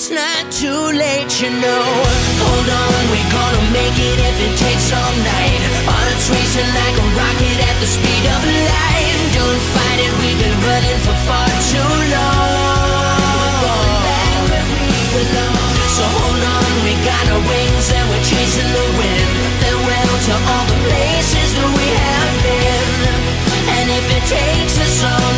it's not too late, you know. Hold on, we're gonna make it if it takes all night. Hearts racing like a rocket at the speed of light. Don't fight it, we've been running for far too long. So hold on, we got our wings and we're chasing the wind. Farewell to all the places that we have been. And if it takes us all.